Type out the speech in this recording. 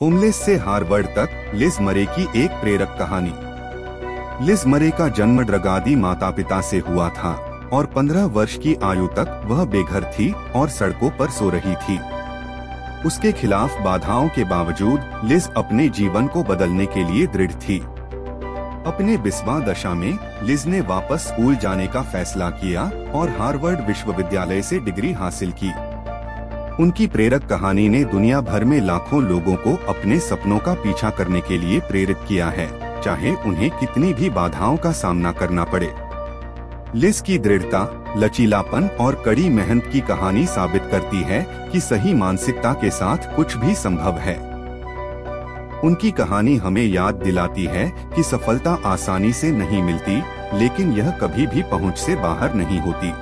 Homeless से Harvard तक Liz मरे की एक प्रेरक कहानी। लिज मरे का जन्म ड्रगादी माता पिता से हुआ था और 15 वर्ष की आयु तक वह बेघर थी और सड़कों पर सो रही थी। उसके खिलाफ बाधाओं के बावजूद लिज अपने जीवन को बदलने के लिए दृढ़ थी। अपने बिस्वा दशा में लिज ने वापस स्कूल जाने का फैसला किया और हार्वर्ड विश्वविद्यालय से डिग्री हासिल की। उनकी प्रेरक कहानी ने दुनिया भर में लाखों लोगों को अपने सपनों का पीछा करने के लिए प्रेरित किया है, चाहे उन्हें कितनी भी बाधाओं का सामना करना पड़े। लिस की दृढ़ता, लचीलापन और कड़ी मेहनत की कहानी साबित करती है कि सही मानसिकता के साथ कुछ भी संभव है। उनकी कहानी हमें याद दिलाती है कि सफलता आसानी से नहीं मिलती, लेकिन यह कभी भी पहुँच से बाहर नहीं होती।